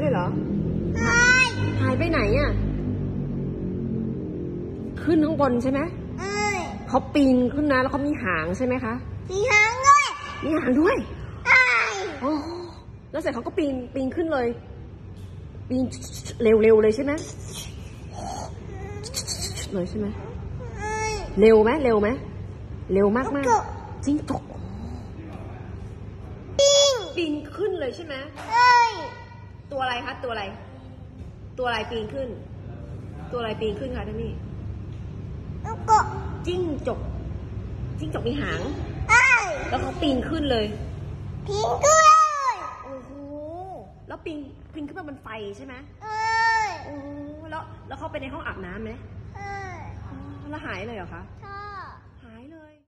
เลยเหรอใช่หายไปไหนอะ ขึ้นข้างบนใช่ไหมเอ้ยเขาปีนขึ้นนะแล้วเขามีหางใช่ไหมคะ มีหางด้วยมีหางด้วยใช่โอ้แล้วเสร็จเขาก็ปีนปีนขึ้นเลย ปีนเร็วๆเลยใช่ไหมเลยใช่ไหมเอ้ยเร็วไหมเร็วไหมเร็วมากมากจกจริงจก ปิ้งปีนขึ้นเลยใช่ไหมเอ้ยตัวอะไรคะตัวอะไร ตัวอะไรปีนขึ้น ตัวอะไรปีนขึ้นคะท่านนี่แล้วก็จิ้งจกจิ้งจกมีหาง เอ้ยแล้วเขาปีนขึ้นเลย พิงด้วยโอ้โหแล้วปีนปีนขึ้นมาบนไฟใช่ไหมเอ้ยโอ้แล้วแล้วเขาไปในห้องอาบน้ำไหมเอ้ยอ๋อแล้วหายเลยเหรอคะ ใช่